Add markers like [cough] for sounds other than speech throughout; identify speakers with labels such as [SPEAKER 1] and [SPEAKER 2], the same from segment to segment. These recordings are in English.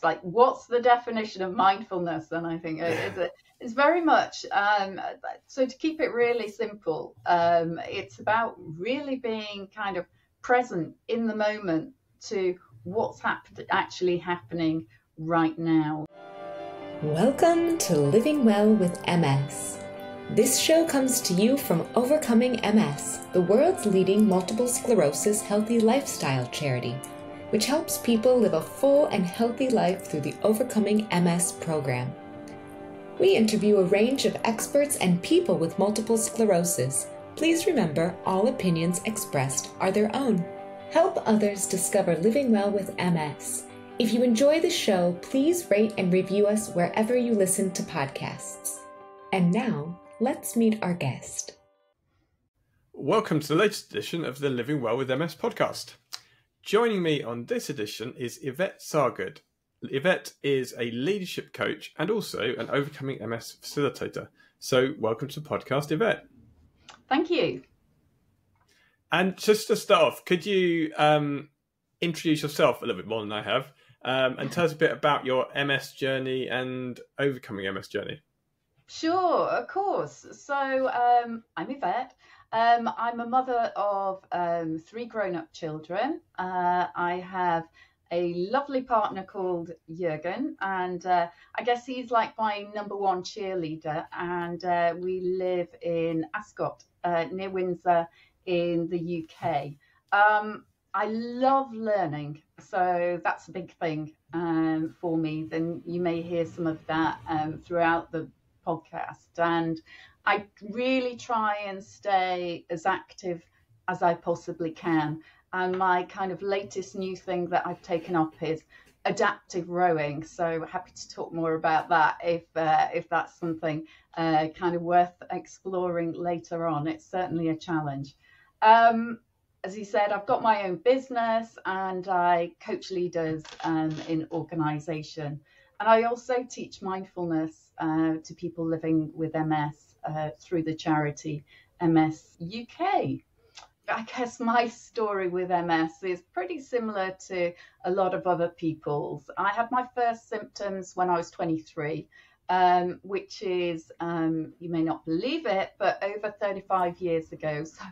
[SPEAKER 1] it's like, what's the definition of mindfulness? And I think it's, it's very much um, so to keep it really simple. Um, it's about really being kind of present in the moment to what's hap- actually happening right now.
[SPEAKER 2] Welcome to Living Well with MS. This show comes to you from Overcoming MS, the world's leading multiple sclerosis healthy lifestyle charity, which helps people live a full and healthy life through the Overcoming MS program. We interview a range of experts and people with multiple sclerosis. Please remember all opinions expressed are their own. Help others discover living well with MS. If you enjoy the show, please rate and review us wherever you listen to podcasts. And now, let's meet our guest.
[SPEAKER 3] Welcome to the latest edition of the Living Well with MS podcast. Joining me on this edition is Yvette Sargood. Yvette is a leadership coach and also an Overcoming MS facilitator. So, welcome to the podcast, Yvette.
[SPEAKER 1] Thank you.
[SPEAKER 3] And just to start off, could you um, introduce yourself a little bit more than I have um, and tell us a bit about your MS journey and overcoming MS journey?
[SPEAKER 1] Sure, of course. So um, I'm Yvette. Um, I'm a mother of um, three grown up children. Uh, I have a lovely partner called Jurgen, and uh, I guess he's like my number one cheerleader. And uh, we live in Ascot, uh, near Windsor in the UK. Um, I love learning, so that's a big thing um, for me. Then you may hear some of that um, throughout the podcast, and I really try and stay as active as I possibly can. And my kind of latest new thing that I've taken up is adaptive rowing. So happy to talk more about that if uh, if that's something uh, kind of worth exploring later on. It's certainly a challenge. Um, as you said, I've got my own business and I coach leaders um, in organisation. And I also teach mindfulness uh, to people living with MS uh, through the charity MS UK. I guess my story with MS is pretty similar to a lot of other people's. I had my first symptoms when I was 23 um, which is, um, you may not believe it, but over 35 years ago, [laughs] so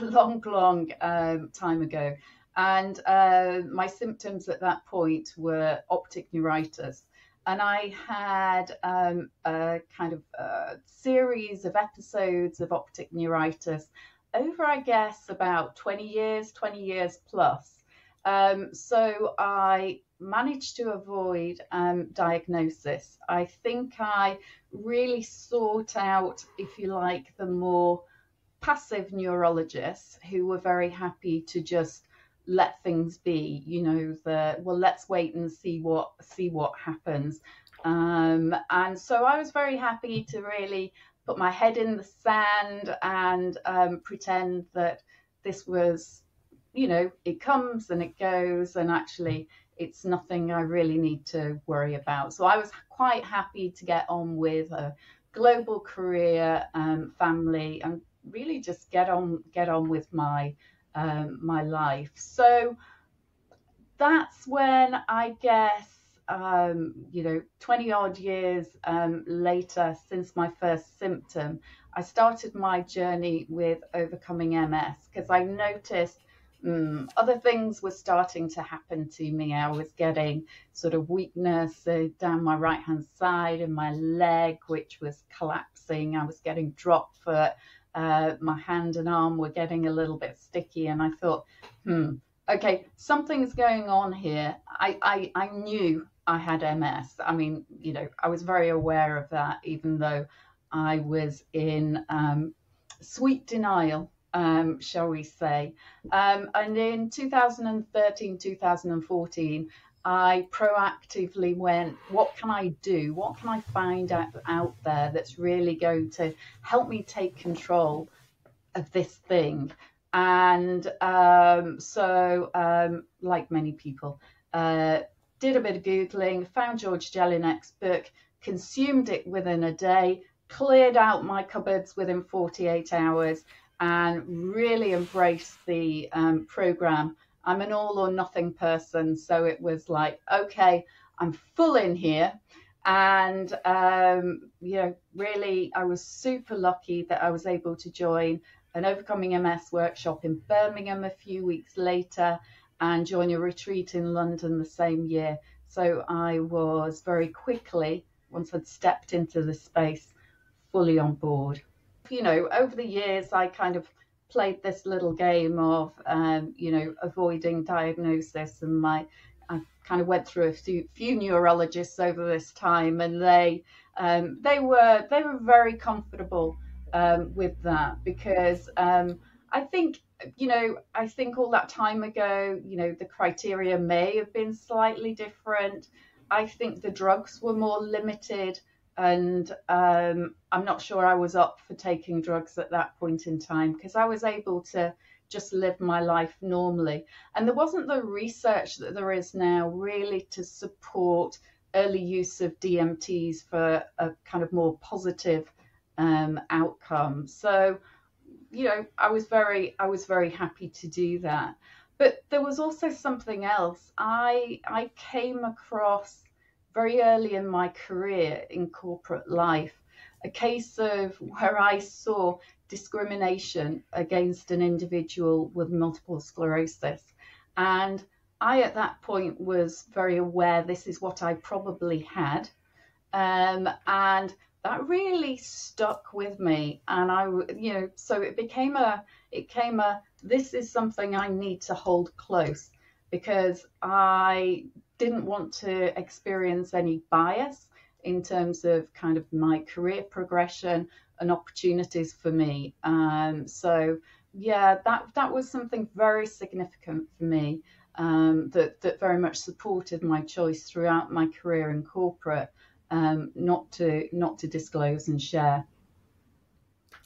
[SPEAKER 1] a long, long um, time ago. And uh, my symptoms at that point were optic neuritis. And I had um, a kind of a uh, series of episodes of optic neuritis over, I guess, about 20 years, 20 years plus. Um, so I managed to avoid um, diagnosis. I think I really sought out, if you like, the more passive neurologists who were very happy to just let things be. You know, the well, let's wait and see what see what happens. Um, and so I was very happy to really put my head in the sand and um, pretend that this was, you know, it comes and it goes, and actually it's nothing I really need to worry about. So I was quite happy to get on with a global career, um, family, and really just get on get on with my um, my life. So that's when I guess um, you know 20 odd years um, later since my first symptom, I started my journey with overcoming MS because I noticed Mm, other things were starting to happen to me. I was getting sort of weakness uh, down my right hand side and my leg, which was collapsing. I was getting drop foot. Uh, my hand and arm were getting a little bit sticky. And I thought, hmm, okay, something's going on here. I, I, I knew I had MS. I mean, you know, I was very aware of that, even though I was in um, sweet denial um, shall we say. Um, and in 2013, 2014, I proactively went, what can I do? What can I find out, out there that's really going to help me take control of this thing? And um, so, um, like many people, uh, did a bit of Googling, found George Jelinek's book, consumed it within a day, cleared out my cupboards within 48 hours, and really embraced the um, program. I'm an all or nothing person, so it was like, okay, I'm full in here. And, um, you know, really, I was super lucky that I was able to join an Overcoming MS workshop in Birmingham a few weeks later and join a retreat in London the same year. So I was very quickly, once I'd stepped into the space, fully on board. You know, over the years, I kind of played this little game of, um, you know, avoiding diagnosis, and my I kind of went through a few, few neurologists over this time, and they um, they were they were very comfortable um, with that because um, I think you know I think all that time ago, you know, the criteria may have been slightly different. I think the drugs were more limited and um, I'm not sure I was up for taking drugs at that point in time because I was able to just live my life normally. And there wasn't the research that there is now really to support early use of DMTs for a kind of more positive um, outcome. So, you know, I was very, I was very happy to do that. But there was also something else. I I came across very early in my career in corporate life, a case of [laughs] where I saw discrimination against an individual with multiple sclerosis. And I, at that point, was very aware this is what I probably had. Um, and that really stuck with me. And I, you know, so it became a, it came a, this is something I need to hold close because I didn't want to experience any bias in terms of kind of my career progression and opportunities for me. Um, so yeah, that that was something very significant for me um, that that very much supported my choice throughout my career in corporate, um, not to not to disclose and share.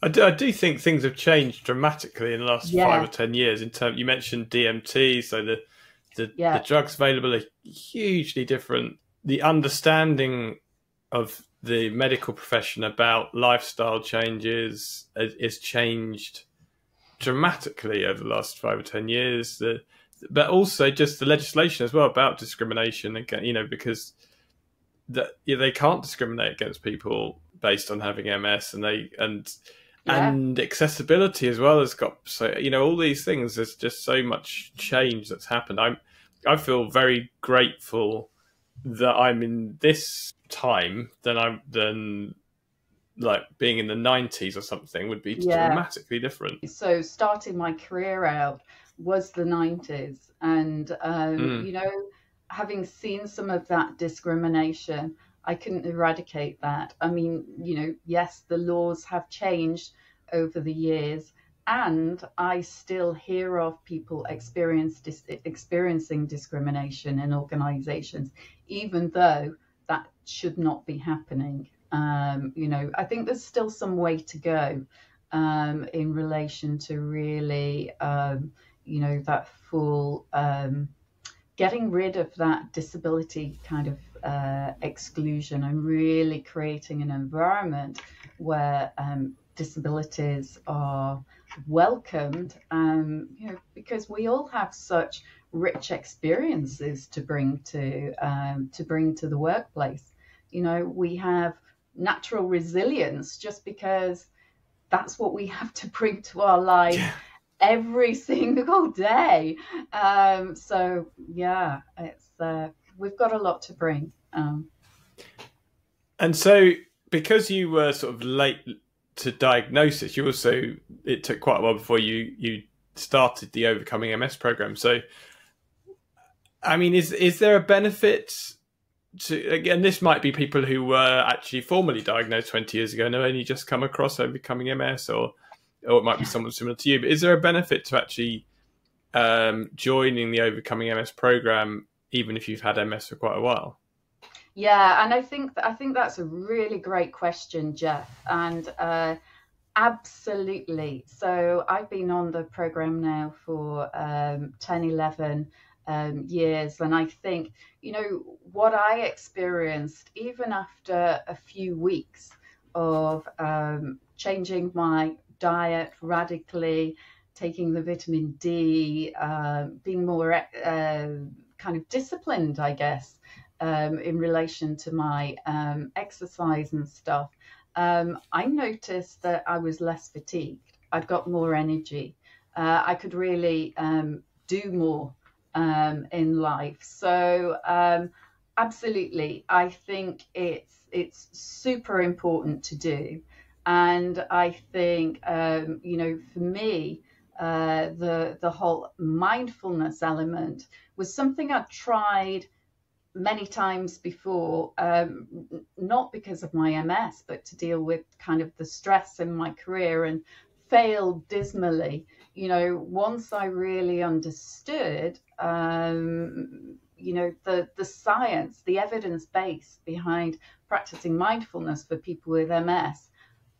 [SPEAKER 3] I do, I do think things have changed dramatically in the last yeah. five or ten years. In terms, you mentioned DMT, so the the, yeah. the drugs available are hugely different. The understanding of the medical profession about lifestyle changes is changed dramatically over the last five or ten years. The, but also just the legislation as well about discrimination again, you know, because that yeah, they can't discriminate against people based on having MS, and they and yeah. and accessibility as well has got so you know all these things. There's just so much change that's happened. I'm I feel very grateful that I'm in this time than I'm than like being in the 90s or something would be yeah. dramatically different.
[SPEAKER 1] So starting my career out was the 90s and um, mm. you know having seen some of that discrimination I couldn't eradicate that. I mean, you know, yes, the laws have changed over the years, and I still hear of people dis- experiencing discrimination in organisations, even though that should not be happening. Um, you know, I think there's still some way to go um, in relation to really, um, you know, that full um, getting rid of that disability kind of uh, exclusion and really creating an environment where um, disabilities are welcomed, um, you know, because we all have such rich experiences to bring to um, to bring to the workplace. You know, we have natural resilience just because that's what we have to bring to our life yeah. every [laughs] single day. Um, so yeah, it's uh, we've got a lot to bring. Um,
[SPEAKER 3] and so, because you were sort of late to diagnosis, you also it took quite a while before you you started the Overcoming MS program. So I mean, is is there a benefit to again? This might be people who were actually formally diagnosed twenty years ago and have only just come across overcoming MS, or or it might be someone similar to you. But is there a benefit to actually um, joining the Overcoming MS program, even if you've had MS for quite a while?
[SPEAKER 1] Yeah, and I think I think that's a really great question, Geoff. And uh, absolutely. So I've been on the program now for um, 10, 11 um, years. And I think, you know, what I experienced, even after a few weeks of um, changing my diet radically, taking the vitamin D, uh, being more uh, kind of disciplined, I guess, um, in relation to my um, exercise and stuff, um, I noticed that I was less fatigued. I'd got more energy. Uh, I could really um, do more um, in life. So um, absolutely, I think it's it's super important to do, and I think you know for me. Uh, the the whole mindfulness element was something I'd tried many times before, um, not because of my MS, but to deal with kind of the stress in my career and failed dismally. You know, once I really understood, um, you know, the, the science, the evidence base behind practicing mindfulness for people with MS,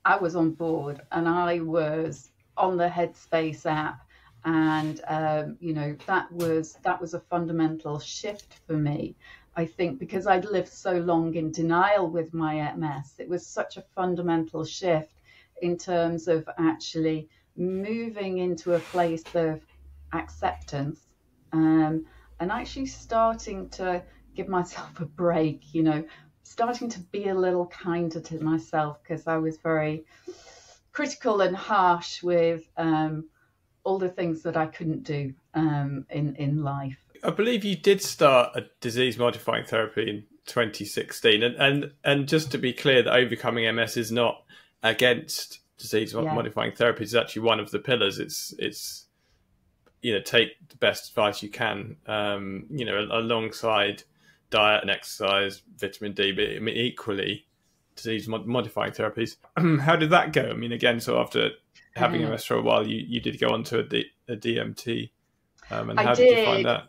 [SPEAKER 1] I was on board and I was on the Headspace app. And um, you know that was that was a fundamental shift for me I think because I'd lived so long in denial with my MS, it was such a fundamental shift in terms of actually moving into a place of acceptance um, and actually starting to give myself a break, you know, starting to be a little kinder to myself because I was very critical and harsh with um, all the things that I couldn't do um, in, in life.
[SPEAKER 3] I believe you did start a disease modifying therapy in 2016, and and and just to be clear, that overcoming MS is not against disease yeah. modifying therapies. It's actually one of the pillars. It's it's you know take the best advice you can. Um, you know, alongside diet and exercise, vitamin D, but I mean equally disease modifying therapies. [clears throat] How did that go? I mean, again, so after having MS for a while, you, you did go on to a, D, a DMT. Um, and I how did. did you find that?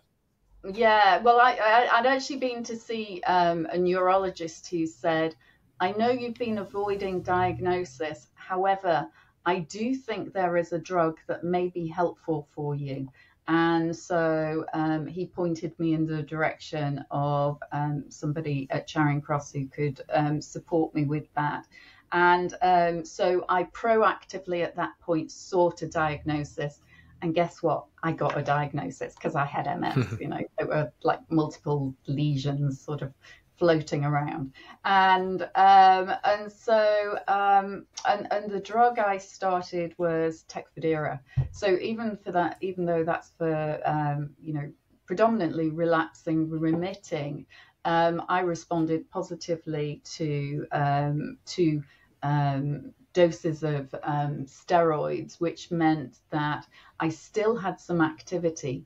[SPEAKER 1] Yeah, well, I, I would actually been to see um, a neurologist who said, "I know you've been avoiding diagnosis. However, I do think there is a drug that may be helpful for you." And so um, he pointed me in the direction of um, somebody at Charing Cross who could um, support me with that. And um, so I proactively at that point sought a diagnosis and guess what? I got a diagnosis because I had MS. [laughs] you know, there were like multiple lesions sort of floating around, and um, and so um, and and the drug I started was Tecfidera. So even for that, even though that's for um, you know predominantly relapsing, remitting, um, I responded positively to um, to um, doses of steroids, which meant that I still had some activity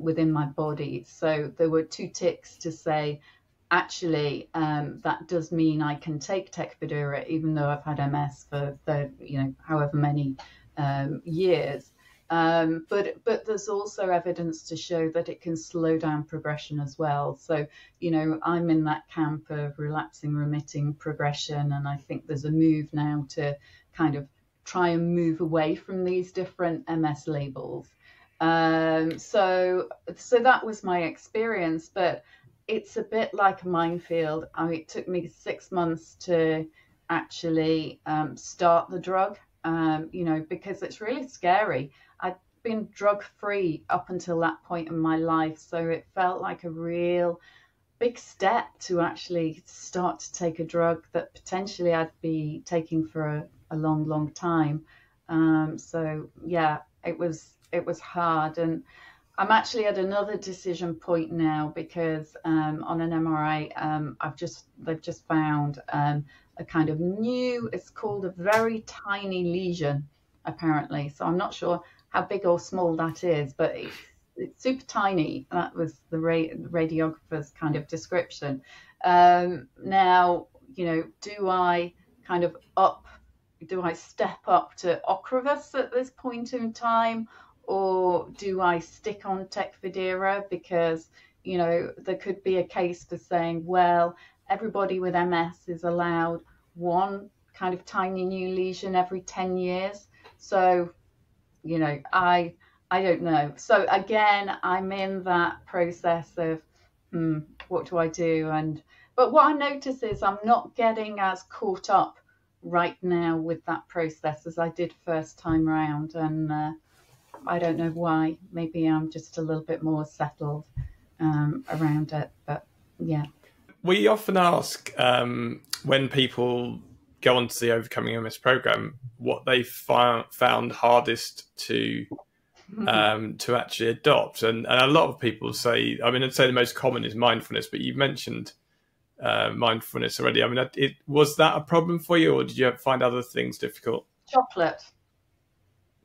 [SPEAKER 1] within my body. So there were two ticks to say, actually, um, that does mean I can take Tecfidera even though I've had MS for you know however many um, years. Um, but but there's also evidence to show that it can slow down progression as well. So you know I'm in that camp of relapsing remitting progression, and I think there's a move now to kind of try and move away from these different MS labels. Um, so so that was my experience, but it's a bit like a minefield. I mean, it took me six months to actually um, start the drug. Um, you know, because it's really scary I'd been drug free up until that point in my life. So it felt like a real big step to actually start to take a drug that potentially I'd be taking for a, a long, long time. Um, so yeah, it was it was hard, and I'm actually at another decision point now because um, on an MRI, um, I've just they've just found um, a kind of new. It's called a very tiny lesion, apparently. So I'm not sure how big or small that is, but it's, it's super tiny. That was the, ra- radiographer's kind of description. Um, now, you know, do I kind of up, do I step up to Ocrevus at this point in time, or do I stick on Tecfidera because, you know, there could be a case for saying, well, everybody with MS is allowed one kind of tiny new lesion every 10 years. So you know, I I don't know. So again, I'm in that process of hmm, what do I do? And but what I notice is I'm not getting as caught up right now with that process as I did first time round, and uh, I don't know why. Maybe I'm just a little bit more settled um, around it, but yeah.
[SPEAKER 3] we often ask um, when people go onto the Overcoming MS program what they found found hardest to um, to actually adopt, and, and a lot of people say, I mean, I'd say the most common is mindfulness, but you mentioned uh, mindfulness already. I mean, it was that a problem for you, or did you find other things difficult?
[SPEAKER 1] Chocolate.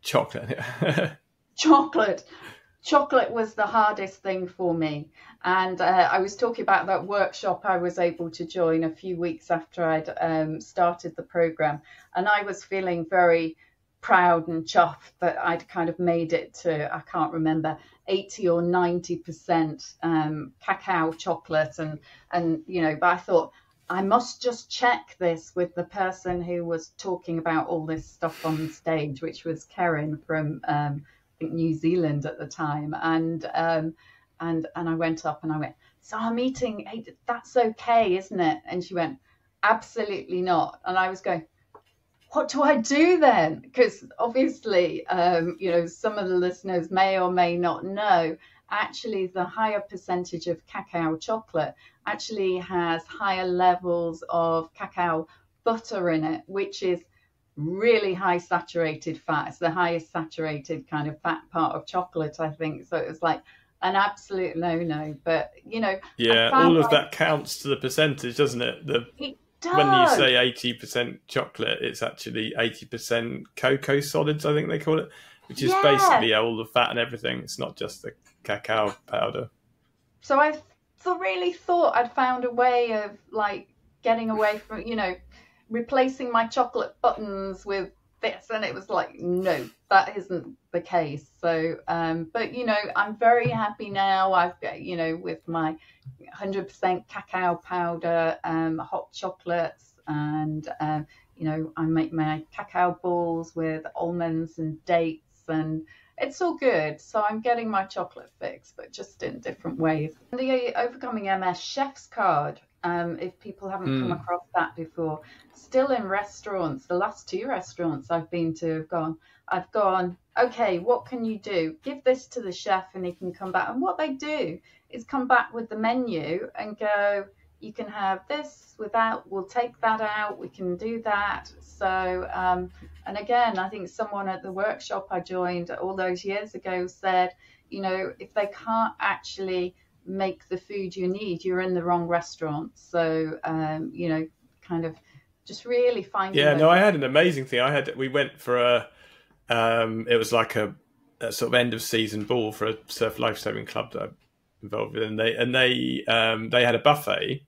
[SPEAKER 3] Chocolate. [laughs]
[SPEAKER 1] Chocolate. Chocolate was the hardest thing for me. And uh, I was talking about that workshop I was able to join a few weeks after I'd um, started the program. And I was feeling very proud and chuffed that I'd kind of made it to, I can't remember, 80 or 90% um, cacao chocolate. And, and, you know, but I thought, I must just check this with the person who was talking about all this stuff on stage, which was Karen from, um, think, New Zealand at the time. And, um, and, and I went up and I went, so I'm eating, hey, that's okay, isn't it? And she went, absolutely not. And I was going, what do I do then? Because obviously, um, you know, some of the listeners may or may not know actually the higher percentage of cacao chocolate actually has higher levels of cacao butter in it, which is really high saturated fat. It's the highest saturated kind of fat part of chocolate, I think. So it was like an absolute no no. But you know,
[SPEAKER 3] yeah, all of like, that counts to the percentage, doesn't it? The
[SPEAKER 1] it
[SPEAKER 3] when you say 80% chocolate, it's actually 80% cocoa solids, I think they call it, which is yeah. basically all the fat and everything. It's not just the cacao powder.
[SPEAKER 1] So I really thought I'd found a way of like getting away from, you know, replacing my chocolate buttons with this. And it was like, no, that isn't the case. So, um, but you know, I'm very happy now. I've got, you know, with my 100% cacao powder, um, hot chocolates, and um, you know, I make my cacao balls with almonds and dates, and it's all good. So I'm getting my chocolate fix, but just in different ways. The Overcoming MS Chef's Card. Um, if people haven't mm. come hmm. across that before, still in restaurants. The last two restaurants I've been to have gone. I've gone. Okay, what can you do? Give this to the chef, and he can come back. And what they do is come back with the menu and go, you can have this without, we'll take that out, we can do that. So, um, and again, I think someone at the workshop I joined all those years ago said, you know, if they can't actually make the food you need, you're in the wrong restaurant. So, um, you know, kind of just really finding.
[SPEAKER 3] Yeah, no, I had an amazing thing. I had, we went for a, um, it was like a, a sort of end of season ball for a surf lifesaving club that I'm involved with, and they and they um, they had a buffet,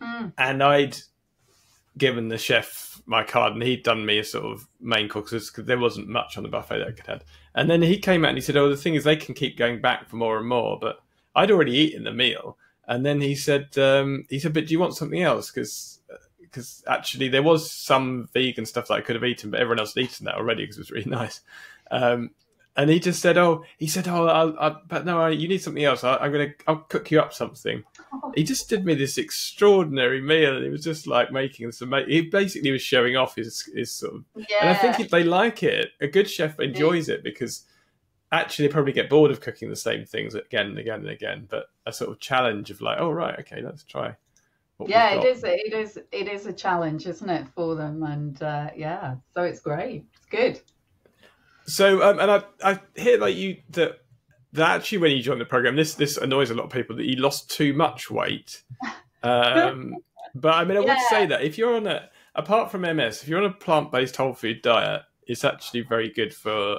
[SPEAKER 3] mm. and I'd given the chef my card, and he'd done me a sort of main course because there wasn't much on the buffet that I could have. And then he came out and he said, "Oh, the thing is, they can keep going back for more and more." But I'd already eaten the meal, and then he said, um, "He said, but do you want something else?" Because because actually there was some vegan stuff that I could have eaten, but everyone else had eaten that already because it was really [laughs] nice. Um, and he just said, "Oh, he said, oh, I'll, I'll, but no, you need something else. I, am gonna, I'll cook you up something." Oh. He just did me this extraordinary meal, and he was just like making this amazing. He basically was showing off his, his sort of, yeah. and I think if they like it, a good chef enjoys it because actually they probably get bored of cooking the same things again and again and again. But a sort of challenge of like, oh right, okay, let's try.
[SPEAKER 1] yeah, it is. It is. It is a challenge, isn't it, for them? And uh, yeah, so it's great. It's good.
[SPEAKER 3] So, um, and I, I hear that you that that actually when you joined the program, this this annoys a lot of people that you lost too much weight. Um, [laughs] but I mean, I yeah. would say that if you're on a apart from MS, if you're on a plant based whole food diet, it's actually very good for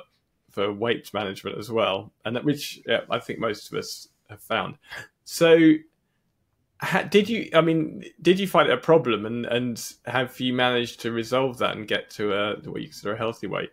[SPEAKER 3] for weight management as well, and that which yeah, I think most of us have found. So, did you? I mean, did you find it a problem, and and have you managed to resolve that and get to a what you consider a healthy weight?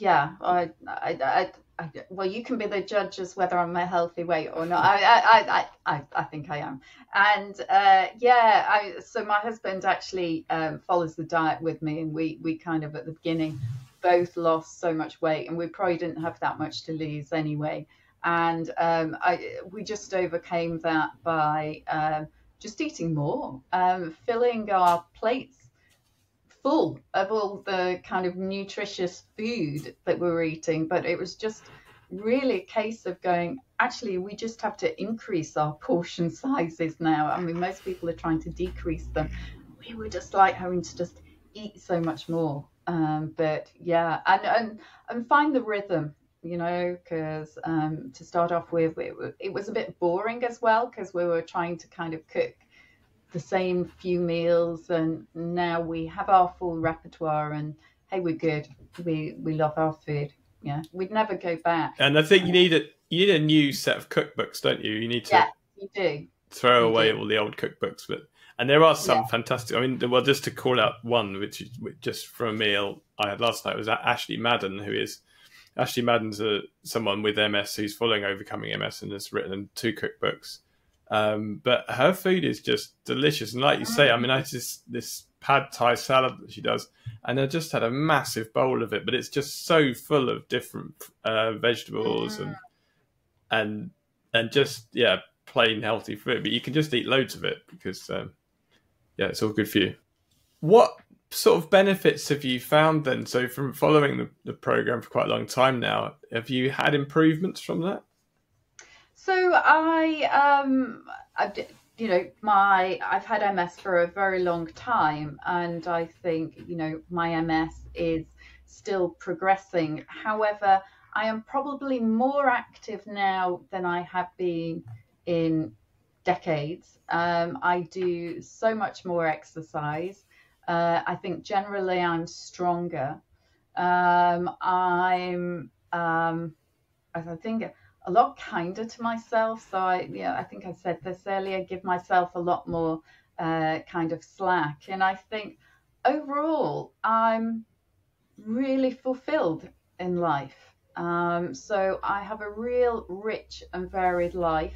[SPEAKER 1] yeah, I, I, I, I, well, you can be the judge as whether I'm a healthy weight or not. I, I, I, I, I think I am. And uh, yeah, I, so my husband actually um, follows the diet with me, and we, we kind of at the beginning both lost so much weight, and we probably didn't have that much to lose anyway. And um, I, we just overcame that by um, just eating more, um, filling our plates full of all the kind of nutritious food that we were eating, but it was just really a case of going, actually we just have to increase our [laughs] portion sizes now. I mean, most people are trying to decrease them. We were just like having to just eat so much more. Um, but yeah, and, and and find the rhythm, you know, because um, to start off with, it, it was a bit boring as well because we were trying to kind of cook the same few meals, and now we have our full repertoire, and hey, we're good. We we love our food. Yeah, we'd never go back.
[SPEAKER 3] And I think you need a you need a new set of cookbooks, don't you? You need to
[SPEAKER 1] yeah, you do.
[SPEAKER 3] throw
[SPEAKER 1] You
[SPEAKER 3] away
[SPEAKER 1] do.
[SPEAKER 3] all the old cookbooks, but and there are some
[SPEAKER 1] Yeah.
[SPEAKER 3] fantastic. I mean, well, just to call out one, which is which- just from a meal I had last night was Ashley Madden, who is Ashley Madden's a, someone with MS who's following overcoming MS and has written two cookbooks. Um, but her food is just delicious, and like you say, I mean, I just this pad thai salad that she does, and I just had a massive bowl of it, but it's just so full of different uh, vegetables and and and just yeah, plain healthy food. But you can just eat loads of it because um, yeah, it's all good for you. What sort of benefits have you found then? So from following the, the program for quite a long time now, have you had improvements from that?
[SPEAKER 1] So I, um, I, you know, my I've had MS for a very long time, and I think you know my MS is still progressing. However, I am probably more active now than I have been in decades. Um, I do so much more exercise. Uh, I think generally I'm stronger. Um, I'm, um, I think a lot kinder to myself. So I, yeah, I think I said this earlier. Give myself a lot more uh, kind of slack, and I think overall I'm really fulfilled in life. Um, so I have a real rich and varied life.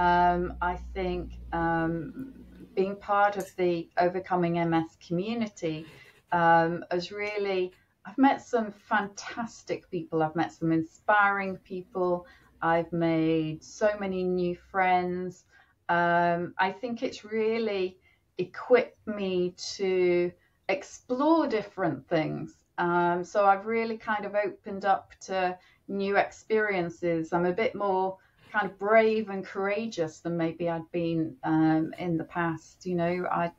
[SPEAKER 1] Um, I think um, being part of the Overcoming MS community um, has really, I've met some fantastic people. I've met some inspiring people. I've made so many new friends. Um, I think it's really equipped me to explore different things. Um, so I've really kind of opened up to new experiences. I'm a bit more kind of brave and courageous than maybe I'd been um, in the past. You know, I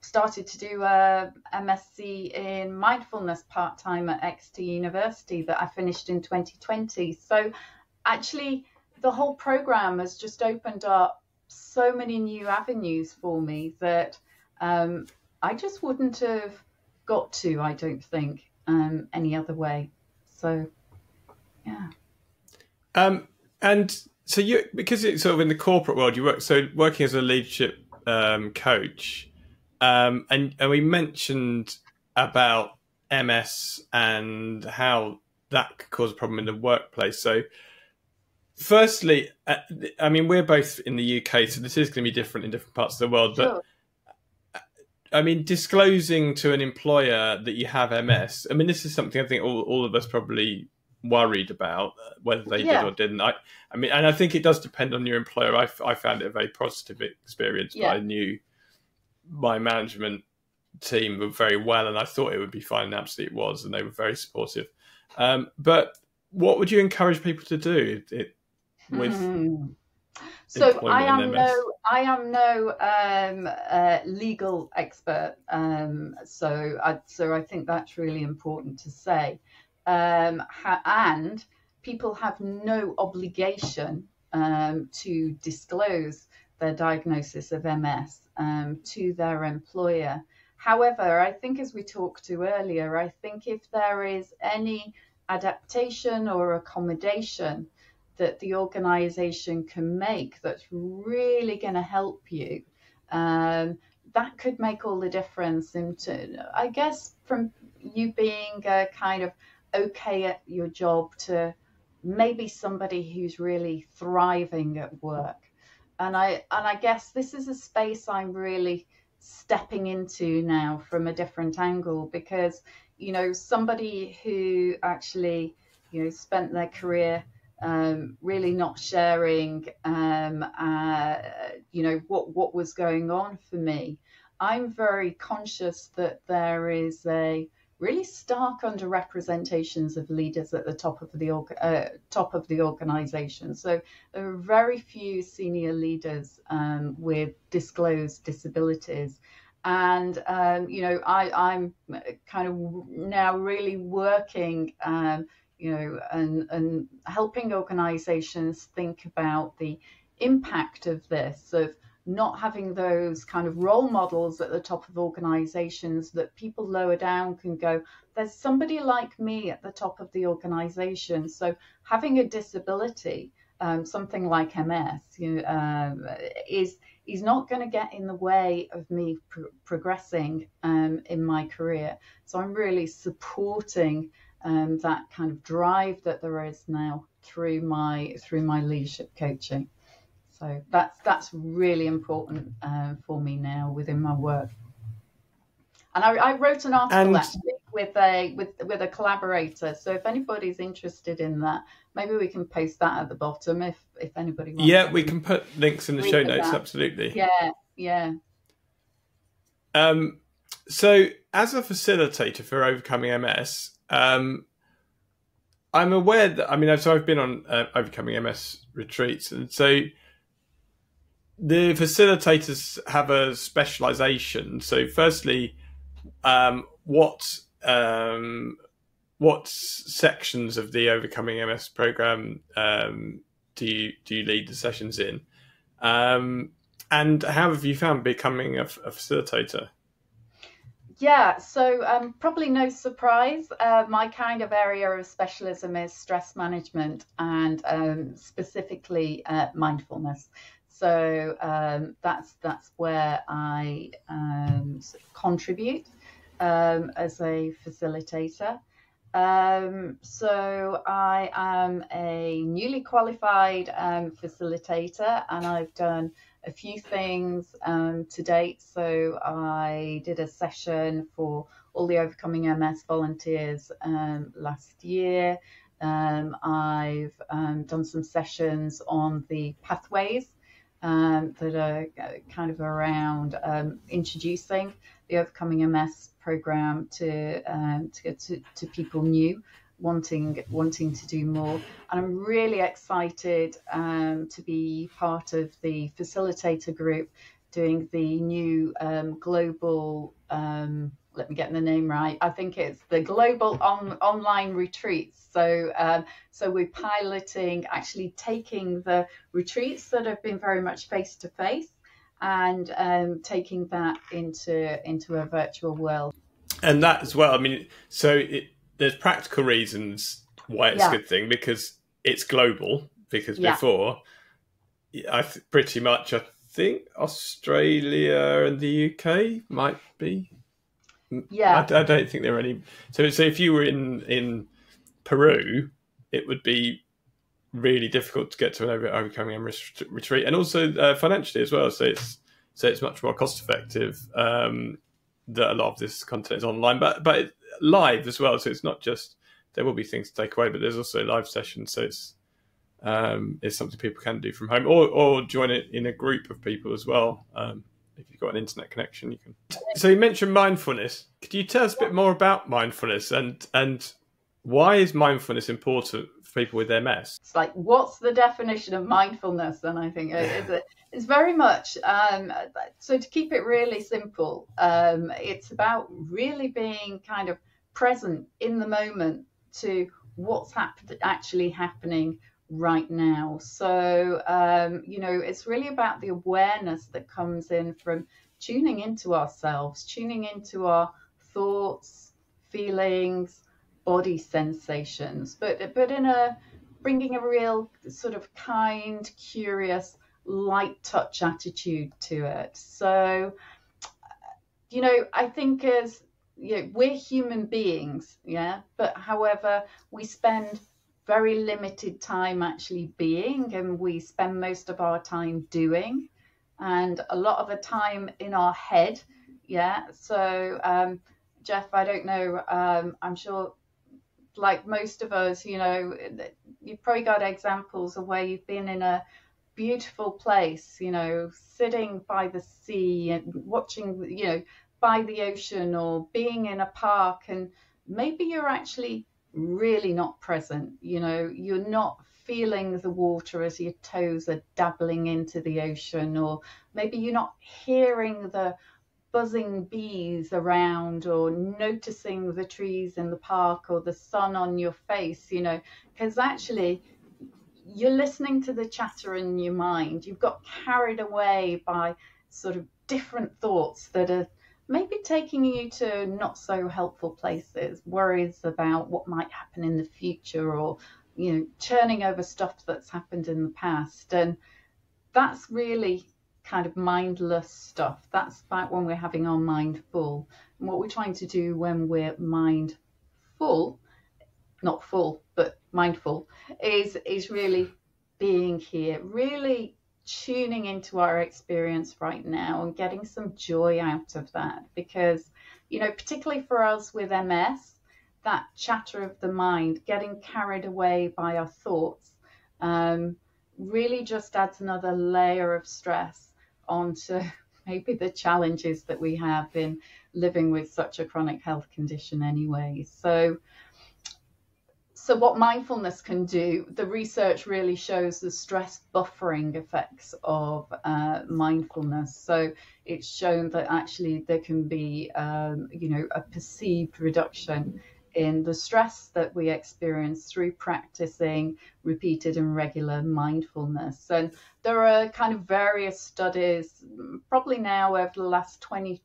[SPEAKER 1] started to do a MSc in mindfulness part time at Exeter University that I finished in 2020. So actually, the whole program has just opened up so many new avenues for me that um, I just wouldn't have got to, I don't think, um, any other way. So, yeah.
[SPEAKER 3] Um, and so you because it's sort of in the corporate world, you work so working as a leadership um, coach, um, and and we mentioned about MS and how that could cause a problem in the workplace. So, firstly, uh, I mean we're both in the UK, so this is going to be different in different parts of the world, but.
[SPEAKER 1] Sure.
[SPEAKER 3] I mean, disclosing to an employer that you have MS. I mean, this is something I think all, all of us probably worried about uh, whether they
[SPEAKER 1] Yeah.
[SPEAKER 3] did or didn't. I, I mean, and I think it does depend on your employer. I, I found it a very positive experience,
[SPEAKER 1] Yeah.
[SPEAKER 3] but I knew my management team were very well, and I thought it would be fine. And absolutely, it was, and they were very supportive. Um, but what would you encourage people to do it, with?
[SPEAKER 1] Hmm. So I am no, I am no um, uh, legal expert. Um, so I, so I think that's really important to say. Um, and people have no obligation um, to disclose their diagnosis of MS um, to their employer. However, I think as we talked to earlier, I think if there is any adaptation or accommodation that the organization can make that's really going to help you um, that could make all the difference into i guess from you being a kind of okay at your job to maybe somebody who's really thriving at work and i and i guess this is a space i'm really stepping into now from a different angle because you know somebody who actually you know spent their career um, really not sharing, um, uh, you know, what what was going on for me. I'm very conscious that there is a really stark underrepresentations of leaders at the top of the uh, top of the organisation. So there are very few senior leaders um, with disclosed disabilities. And um, you know, I, am kind of now really working, um, you know, and and helping organisations think about the impact of this of not having those kind of role models at the top of organizations that people lower down can go there's somebody like me at the top of the organization. So having a disability um, something like ms you know, um, is is not going to get in the way of me pr- progressing um, in my career. So i'm really supporting um, that kind of drive that there is now through my through my leadership coaching so that's that's really important uh, for me now within my work. And I, I wrote an article and... actually with a with with a collaborator. So if anybody's interested in that, maybe we can post that at the bottom if if anybody wants.
[SPEAKER 3] Yeah, we can put links in the show notes. That. Absolutely.
[SPEAKER 1] Yeah, yeah.
[SPEAKER 3] Um, so as a facilitator for overcoming MS, um, I'm aware that I mean, so I've been on uh, overcoming MS retreats, and so the facilitators have a specialization. So, firstly, um, what um, what sections of the Overcoming MS program um, do you do you lead the sessions in, um, and how have you found becoming a, a facilitator?
[SPEAKER 1] Yeah, so um, probably no surprise. Uh, my kind of area of specialism is stress management and um, specifically uh, mindfulness. So um, that's that's where I um, contribute um, as a facilitator. Um, so I am a newly qualified um, facilitator, and I've done a few things um, to date. So I did a session for all the Overcoming MS volunteers last year. I've done some sessions on the pathways um, that are uh, kind of around um, introducing the Overcoming MS program to um, to, to, to people new wanting wanting to do more. And I'm really excited um, to be part of the facilitator group doing the new um, global um, let me get the name right. I think it's the global [laughs] on, online retreats. So, um, so we're piloting, actually taking the retreats that have been very much face to face, and um, taking that into into a virtual world.
[SPEAKER 3] And that as well. I mean, so it, there's practical reasons why it's yeah. a good thing because it's global. Because yeah. before, I pretty much I think Australia and the UK might be
[SPEAKER 1] yeah,
[SPEAKER 3] I, I, don't think there are any. So, so if you were in in Peru, it would be really difficult to get to an overcoming MS retreat, and also uh, financially as well. So it's so it's much more cost effective. Um, that a lot of this content is online, but but live as well. So it's not just there will be things to take away, but there's also live sessions. So it's um, it's something people can do from home, or or join it in a group of people as well. Um, if you've got an internet connection, you can. [laughs] So you mentioned mindfulness. Could you tell us a bit more about mindfulness and and why is mindfulness important for people with MS?
[SPEAKER 1] It's like what's the definition of mindfulness? And I think it's, it's very much um, so to keep it really simple. Um, it's about really being kind of present in the moment to what's hap- actually happening right now. So, um, you know, it's really about the awareness that comes in from tuning into ourselves, tuning into our thoughts, feelings, body sensations, but but in a bringing a real sort of kind, curious, light touch attitude to it. So, you know, I think as you know, we're human beings, yeah, but however, we spend very limited time actually being, and we spend most of our time doing, and a lot of the time in our head. Yeah. So, um, Geoff, I don't know. Um, I'm sure, like most of us, you know, you've probably got examples of where you've been in a beautiful place, you know, sitting by the sea and watching, you know, by the ocean or being in a park and maybe you're actually really not present. You know, you're not feeling the water as your toes are dabbling into the ocean, or maybe you're not hearing the buzzing bees around or noticing the trees in the park or the sun on your face, you know, because actually you're listening to the chatter in your mind. You've got carried away by sort of different thoughts that are maybe taking you to not so helpful places, worries about what might happen in the future or, you know, churning over stuff that's happened in the past. And that's really kind of mindless stuff. That's about when we're having our mind full. And what we're trying to do when we're mind full, not full, but mindful, is is really being here, really tuning into our experience right now and getting some joy out of that. Because, you know, particularly for us with MS, that chatter of the mind, getting carried away by our thoughts, um, really just adds another layer of stress onto [laughs] maybe the challenges that we have in living with such a chronic health condition anyway. So so what mindfulness can do, the research really shows the stress buffering effects of uh, mindfulness. So it's shown that actually there can be, um, you know, a perceived reduction in the stress that we experience through practicing repeated and regular mindfulness. And there are kind of various studies, probably now over the last 20,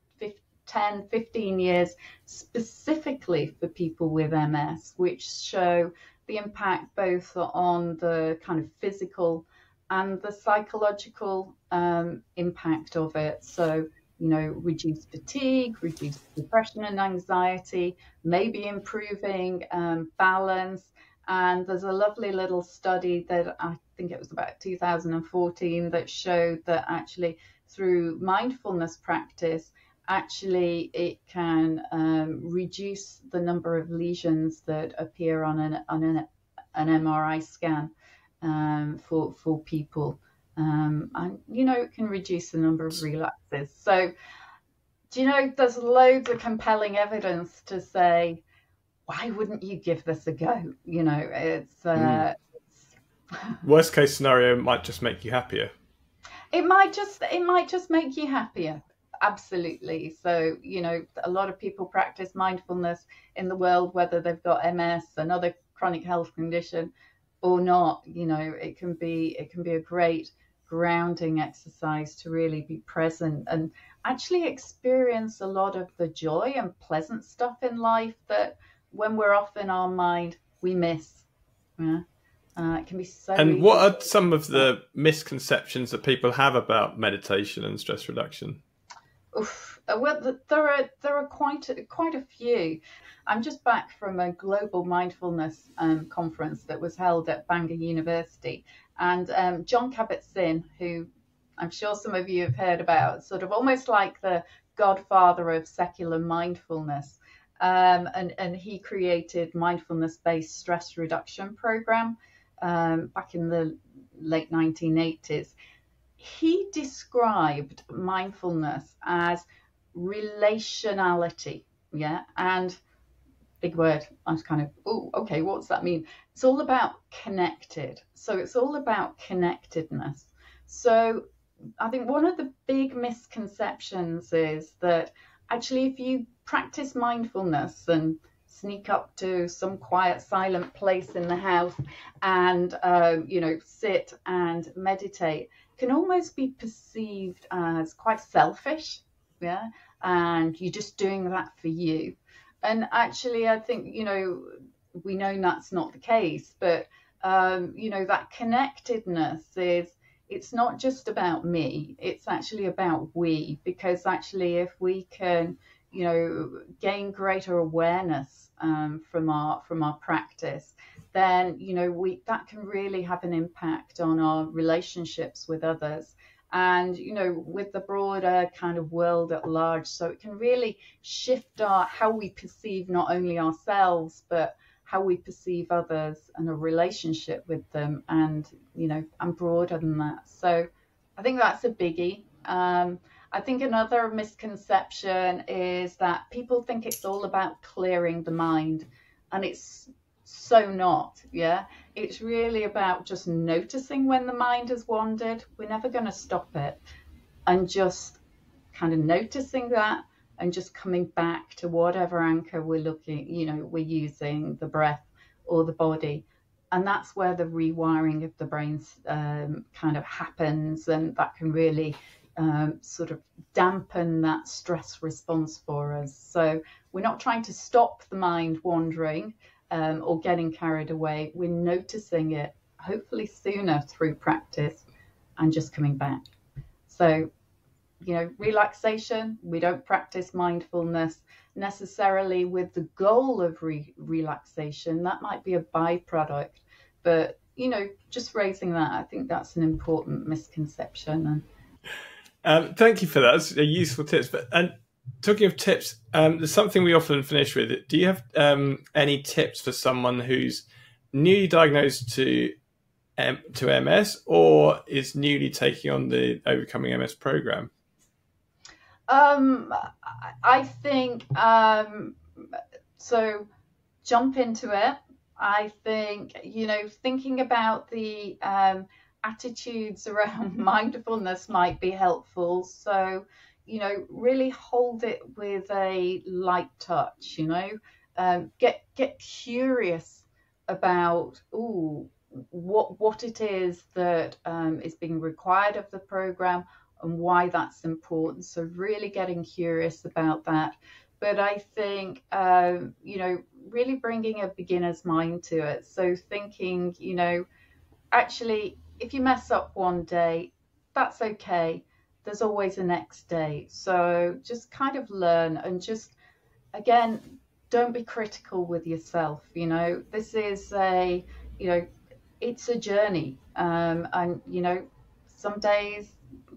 [SPEAKER 1] 10, 15 years, specifically for people with MS, which show the impact both on the kind of physical and the psychological um, impact of it. So, you know, reduce fatigue, reduce depression and anxiety, maybe improving um, balance. And there's a lovely little study that I think it was about 2014 that showed that actually through mindfulness practice, actually it can um, reduce the number of lesions that appear on an, on an, an MRI scan um, for, for people. Um, and, you know, it can reduce the number of relapses. So, do you know, there's loads of compelling evidence to say, why wouldn't you give this a go? You know, it's. Uh, mm. [laughs]
[SPEAKER 3] Worst case scenario might just make you happier.
[SPEAKER 1] It might just it might just make you happier absolutely. So, you know, a lot of people practice mindfulness in the world, whether they've got MS, another chronic health condition, or not. You know, it can be it can be a great grounding exercise to really be present and actually experience a lot of the joy and pleasant stuff in life that when we're off in our mind we miss. Yeah. Uh, it can be so.
[SPEAKER 3] And easy. what are some of the misconceptions that people have about meditation and stress reduction?
[SPEAKER 1] Oof. Uh, well, there are there are quite quite a few. I'm just back from a global mindfulness um, conference that was held at Bangor University, and um, Jon Kabat-Zinn, who I'm sure some of you have heard about, sort of almost like the godfather of secular mindfulness, um, and and he created mindfulness-based stress reduction program um, back in the late 1980s he described mindfulness as relationality. Yeah. And big word. I was kind of, oh, okay, what's that mean? It's all about connected. So it's all about connectedness. So I think one of the big misconceptions is that actually, if you practice mindfulness and sneak up to some quiet, silent place in the house and, uh, you know, sit and meditate, can almost be perceived as quite selfish, yeah, and you're just doing that for you. And actually, I think you know we know that's not the case, but um, you know that connectedness is it's not just about me; it's actually about we. Because actually, if we can, you know, gain greater awareness um, from our from our practice, then you know we that can really have an impact on our relationships with others. And you know with the broader kind of world at large so it can really shift our how we perceive not only ourselves but how we perceive others and a relationship with them and you know and broader than that. So i think that's a biggie. Um, I think another misconception is that people think it's all about clearing the mind, and it's so not. Yeah, it's really about just noticing when the mind has wandered. We're never going to stop it, and just kind of noticing that and just coming back to whatever anchor we're looking, you know, we're using the breath or the body. And that's where the rewiring of the brain um, kind of happens, and that can really um, sort of dampen that stress response for us. So we're not trying to stop the mind wandering um, or getting carried away. We're noticing it, hopefully sooner through practice, and just coming back. So you know, relaxation. We don't practice mindfulness necessarily with the goal of re- relaxation. That might be a byproduct, but you know, just raising that, I think that's an important misconception. And
[SPEAKER 3] um, thank you for that. That's a useful tips. But and talking of tips, um, there's something we often finish with. Do you have um, any tips for someone who's newly diagnosed to to MS or is newly taking on the Overcoming MS program?
[SPEAKER 1] Um, I think um, so. Jump into it. I think you know thinking about the um, attitudes around [laughs] mindfulness might be helpful. So you know really hold it with a light touch. You know, um, get get curious about ooh what what it is that um, is being required of the program and why that's important. So, really getting curious about that. But I think, um, you know, really bringing a beginner's mind to it. So, thinking, you know, actually, if you mess up one day, that's okay. There's always a next day. So, just kind of learn and just, again, don't be critical with yourself. You know, this is a, you know, it's a journey. Um, and, you know, some days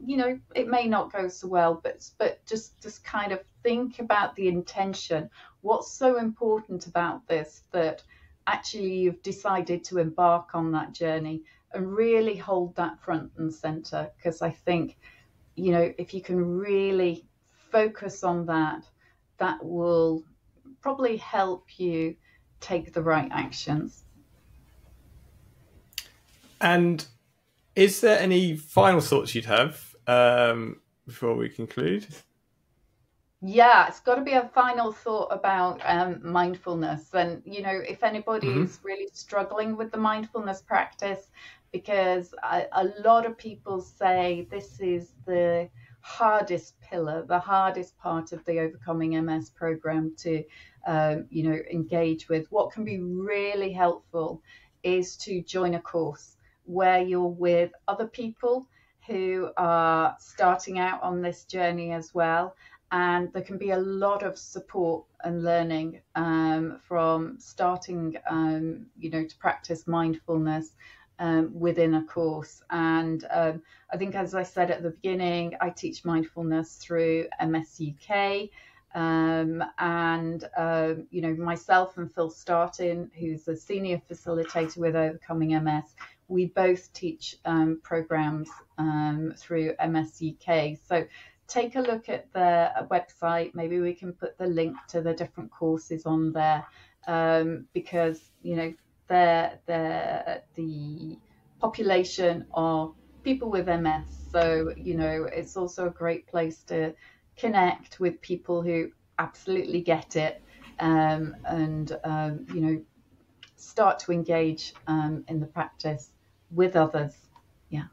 [SPEAKER 1] you know it may not go so well but but just just kind of think about the intention what's so important about this that actually you've decided to embark on that journey and really hold that front and center because i think you know if you can really focus on that that will probably help you take the right actions
[SPEAKER 3] and is there any final thoughts you'd have um, before we conclude?
[SPEAKER 1] Yeah, it's got to be a final thought about um, mindfulness. And, you know, if anybody mm-hmm. is really struggling with the mindfulness practice, because I, a lot of people say this is the hardest pillar, the hardest part of the Overcoming MS program to, um, you know, engage with. What can be really helpful is to join a course where you're with other people who are starting out on this journey as well. And there can be a lot of support and learning um, from starting, um, you know, to practice mindfulness um, within a course. And um, I think, as I said at the beginning, I teach mindfulness through MS UK. Um, and uh, you know myself and Phil Startin, who's a senior facilitator with Overcoming MS, we both teach um, programs um, through MSUK. So take a look at the website. Maybe we can put the link to the different courses on there um, because you know they're, they're the population of people with MS. So you know it's also a great place to connect with people who absolutely get it um, and um, you know start to engage um, in the practice with others. Yeah.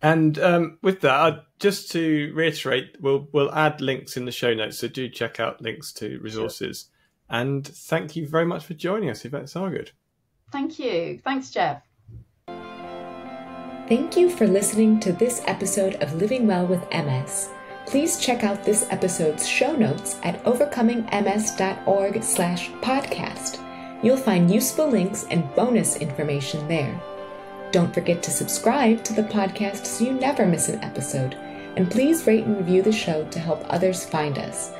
[SPEAKER 3] And um, with that, just to reiterate, we'll we'll add links in the show notes, so do check out links to resources. Sure. And thank you very much for joining us, Yvette Sargood.
[SPEAKER 1] Thank you. Thanks, Geoff.
[SPEAKER 2] Thank you for listening to this episode of Living Well with MS. Please check out this episode's show notes at overcomingms.org slash podcast. You'll find useful links and bonus information there. Don't forget to subscribe to the podcast so you never miss an episode, and please rate and review the show to help others find us.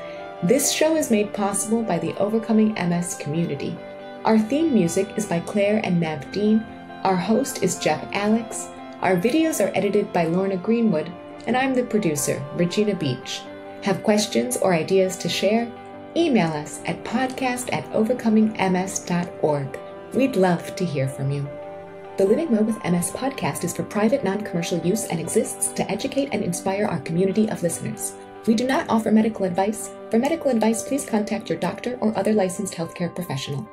[SPEAKER 2] This show is made possible by the Overcoming MS community. Our theme music is by Claire and Nav Dean. Our host is Geoff Allix. Our videos are edited by Lorna Greenwood, and I'm the producer, Regina Beach. Have questions or ideas to share? Email us at podcast at overcomingms.org. We'd love to hear from you. The Living Well with MS podcast is for private, non commercial use and exists to educate and inspire our community of listeners. We do not offer medical advice. For medical advice, please contact your doctor or other licensed healthcare professional.